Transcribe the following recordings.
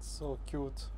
So cute.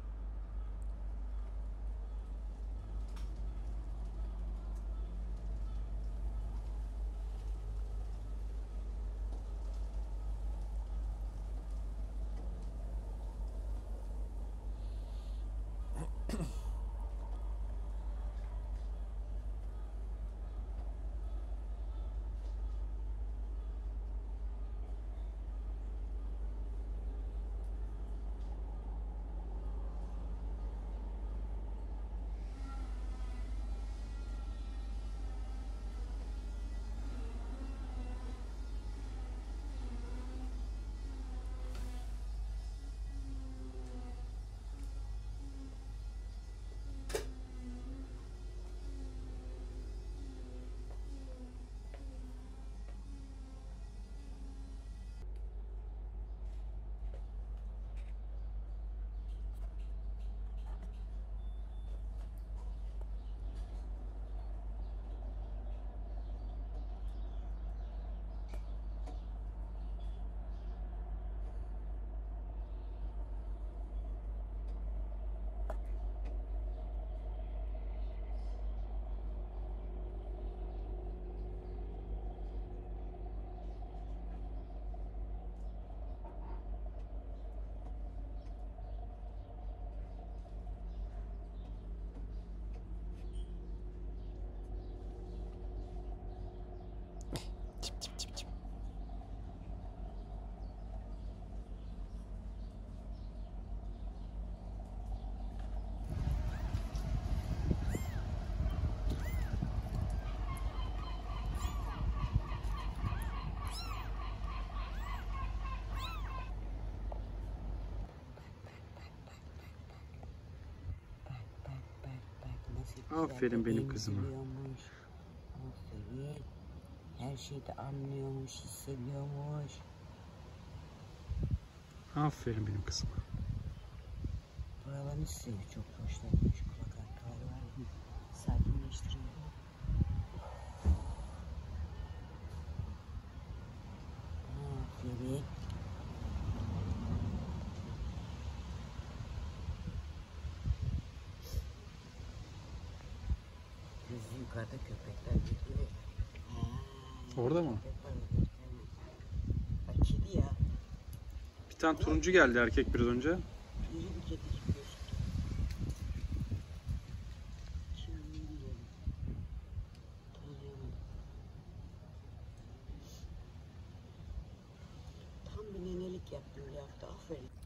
Aferin benim kızıma. Aferin. Her şeyi de anlıyormuş, hissediyormuş. Aferin benim kızıma. Buralarını seviyor, çok hoşlanıyor. Şu kulak ya, sakinleştiriyor. Aferin. Kız yukarıda köpekler getiriyor. Orada mı? Bak kedi ya. Bir tane turuncu geldi erkek biraz önce. İri bir kedicik gözüktü. Şimdi bilmiyorum. Tanıyamadım. Tam bir nenelik yaptım bir hafta. Aferin.